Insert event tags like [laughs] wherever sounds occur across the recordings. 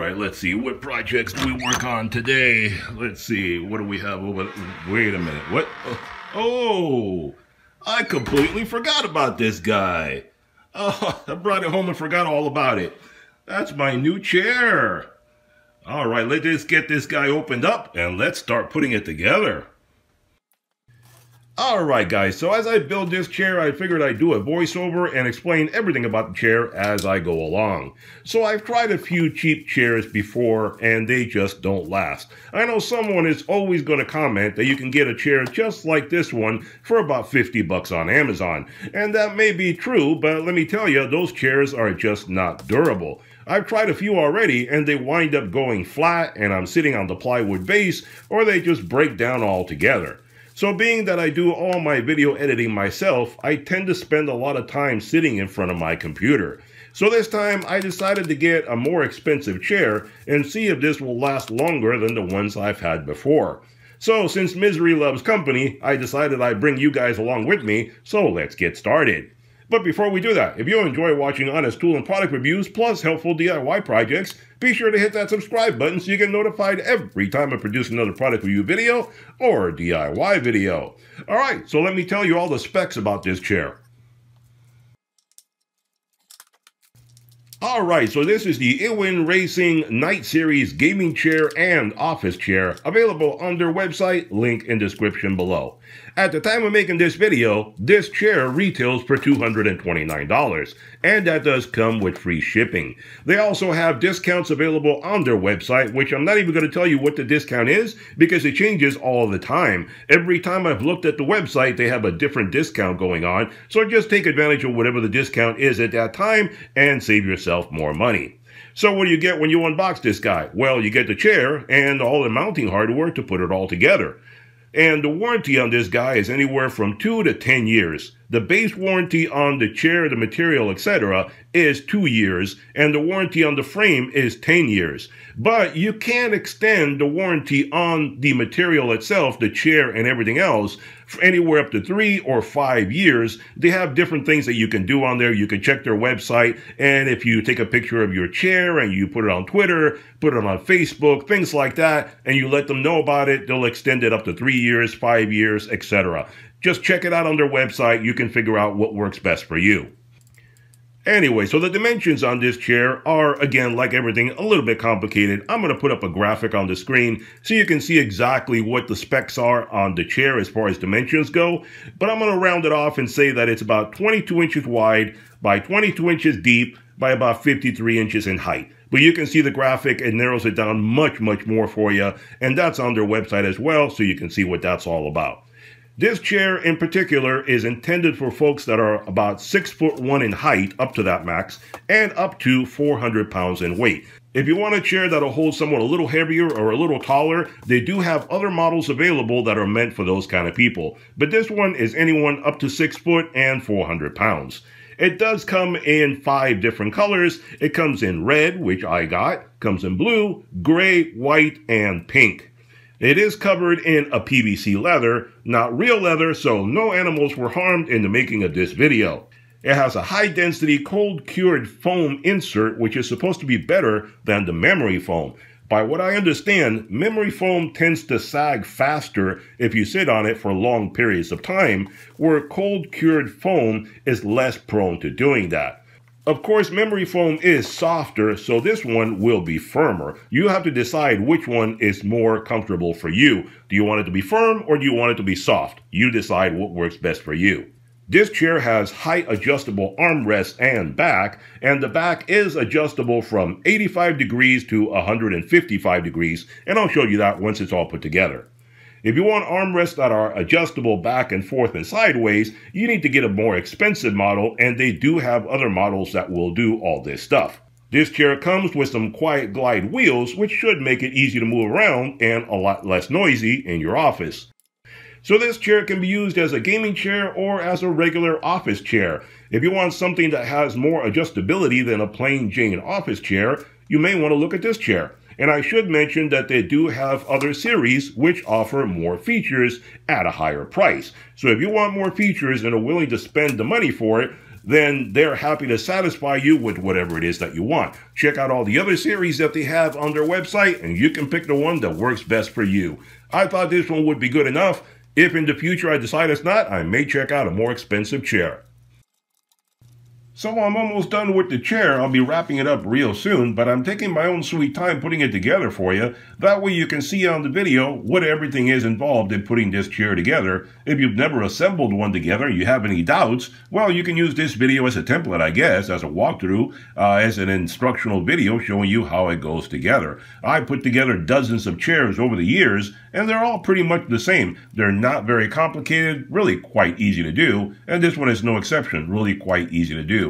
right, let's see. What projects do we work on today? Let's see. What do we have over Wait a minute. What? Oh, oh I completely forgot about this guy. Oh, [laughs] I brought it home and forgot all about it. That's my new chair. All right, let's get this guy opened up and let's start putting it together. Alright guys, so as I build this chair, I figured I'd do a voiceover and explain everything about the chair as I go along. So I've tried a few cheap chairs before and they just don't last. I know someone is always going to comment that you can get a chair just like this one for about 50 bucks on Amazon. And that may be true, but let me tell you, those chairs are just not durable. I've tried a few already and they wind up going flat and I'm sitting on the plywood base or they just break down altogether. So being that I do all my video editing myself, I tend to spend a lot of time sitting in front of my computer. So this time I decided to get a more expensive chair and see if this will last longer than the ones I've had before. So since misery loves company, I decided I'd bring you guys along with me, so let's get started. But before we do that, if you enjoy watching honest tool and product reviews plus helpful DIY projects, be sure to hit that subscribe button so you get notified every time I produce another product review video or DIY video. Alright, so let me tell you all the specs about this chair. Alright, so this is the Ewin Racing Knight Series gaming chair and office chair, available on their website, link in description below. At the time of making this video, this chair retails for $229, and that does come with free shipping. They also have discounts available on their website, which I'm not even going to tell you what the discount is because it changes all the time. Every time I've looked at the website, they have a different discount going on, so just take advantage of whatever the discount is at that time and save yourself more money. So what do you get when you unbox this guy? Well, you get the chair and all the mounting hardware to put it all together. And the warranty on this guy is anywhere from 2 to 10 years. The base warranty on the chair, the material, etc. is 2 years, and the warranty on the frame is 10 years. But you can extend the warranty on the material itself, the chair and everything else, anywhere up to 3 or 5 years. They have different things that you can do on there. You can check their website, and if you take a picture of your chair and you put it on Twitter, put it on Facebook, things like that, and you let them know about it, they'll extend it up to 3 years, 5 years, etc. Just check it out on their website. You can figure out what works best for you. Anyway, so the dimensions on this chair are, again, like everything, a little bit complicated. I'm going to put up a graphic on the screen so you can see exactly what the specs are on the chair as far as dimensions go. But I'm going to round it off and say that it's about 22 inches wide by 22 inches deep by about 53 inches in height. But you can see the graphic, it narrows it down much, much more for you. And that's on their website as well, so you can see what that's all about. This chair in particular is intended for folks that are about six foot one in height, up to that max, and up to 400 pounds in weight. If you want a chair that'll hold someone a little heavier or a little taller, they do have other models available that are meant for those kind of people. But this one is anyone up to six foot and 400 pounds. It does come in five different colors. It comes in red, which I got, comes in blue, gray, white, and pink. It is covered in a PVC leather, not real leather, so no animals were harmed in the making of this video. It has a high density cold cured foam insert, which is supposed to be better than the memory foam. By what I understand, memory foam tends to sag faster if you sit on it for long periods of time, where cold cured foam is less prone to doing that. Of course, memory foam is softer, so this one will be firmer. You have to decide which one is more comfortable for you. Do you want it to be firm or do you want it to be soft? You decide what works best for you. This chair has height adjustable armrests and back, and the back is adjustable from 85 degrees to 155 degrees, and I'll show you that once it's all put together. If you want armrests that are adjustable back and forth and sideways, you need to get a more expensive model, and they do have other models that will do all this stuff. This chair comes with some quiet glide wheels, which should make it easy to move around and a lot less noisy in your office. So this chair can be used as a gaming chair or as a regular office chair. If you want something that has more adjustability than a plain Jane office chair, you may want to look at this chair. And I should mention that they do have other series which offer more features at a higher price. So if you want more features and are willing to spend the money for it, then they're happy to satisfy you with whatever it is that you want. Check out all the other series that they have on their website, and you can pick the one that works best for you. I thought this one would be good enough. If in the future I decide it's not, I may check out a more expensive chair. So I'm almost done with the chair. I'll be wrapping it up real soon, but I'm taking my own sweet time putting it together for you. That way you can see on the video what everything is involved in putting this chair together. If you've never assembled one together you have any doubts, well, you can use this video as a template, I guess, as a walkthrough, uh, as an instructional video showing you how it goes together. I put together dozens of chairs over the years, and they're all pretty much the same. They're not very complicated, really quite easy to do, and this one is no exception, really quite easy to do.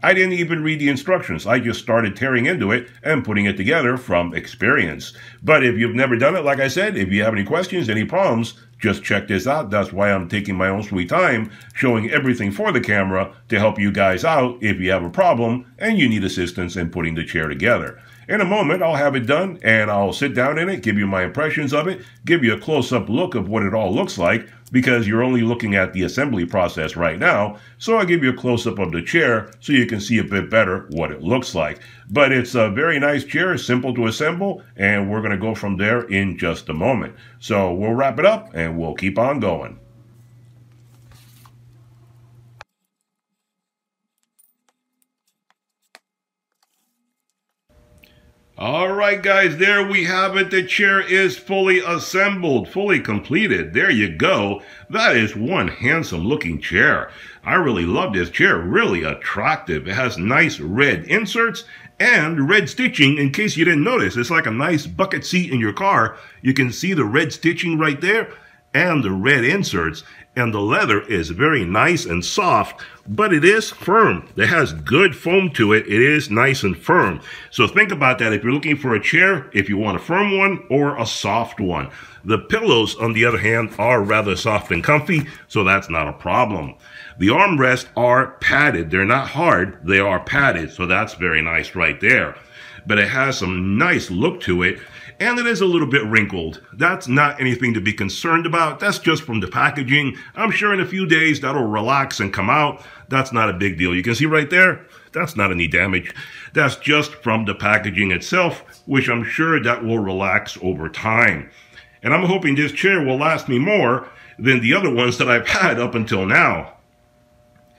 I didn't even read the instructions. I just started tearing into it and putting it together from experience. But if you've never done it, like I said, if you have any questions, any problems, just check this out. That's why I'm taking my own sweet time showing everything for the camera to help you guys out if you have a problem and you need assistance in putting the chair together. In a moment, I'll have it done and I'll sit down in it, give you my impressions of it, give you a close up look of what it all looks like because you're only looking at the assembly process right now. So I'll give you a close up of the chair so you can see a bit better what it looks like. But it's a very nice chair, simple to assemble, and we're going to go from there in just a moment. So we'll wrap it up and we'll keep on going. All right, guys, there we have it. The chair is fully assembled, fully completed. There you go. That is one handsome looking chair. I really love this chair, really attractive. It has nice red inserts and red stitching in case you didn't notice. It's like a nice bucket seat in your car. You can see the red stitching right there and the red inserts and the leather is very nice and soft, but it is firm. It has good foam to it. It is nice and firm. So think about that if you're looking for a chair, if you want a firm one or a soft one. The pillows, on the other hand, are rather soft and comfy, so that's not a problem. The armrests are padded. They're not hard, they are padded, so that's very nice right there. But it has some nice look to it and it is a little bit wrinkled. That's not anything to be concerned about. That's just from the packaging. I'm sure in a few days that'll relax and come out. That's not a big deal. You can see right there, that's not any damage. That's just from the packaging itself, which I'm sure that will relax over time. And I'm hoping this chair will last me more than the other ones that I've had up until now.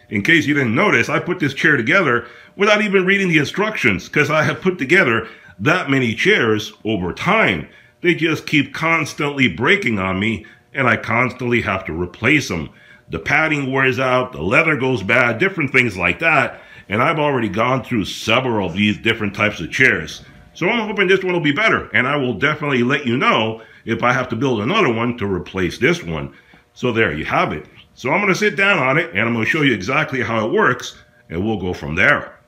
In case you didn't notice, I put this chair together without even reading the instructions because I have put together that many chairs over time. They just keep constantly breaking on me and I constantly have to replace them. The padding wears out, the leather goes bad, different things like that. And I've already gone through several of these different types of chairs. So I'm hoping this one will be better. And I will definitely let you know if I have to build another one to replace this one. So there you have it. So I'm going to sit down on it and I'm going to show you exactly how it works and we'll go from there.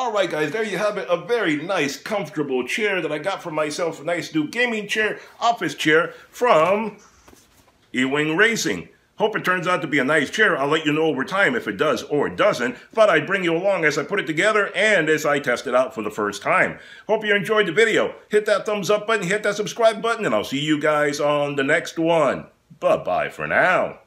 All right, guys, there you have it. A very nice, comfortable chair that I got for myself. A nice new gaming chair, office chair from Ewin Racing. Hope it turns out to be a nice chair. I'll let you know over time if it does or doesn't. but I'd bring you along as I put it together and as I test it out for the first time. Hope you enjoyed the video. Hit that thumbs up button, hit that subscribe button, and I'll see you guys on the next one. Bye-bye for now.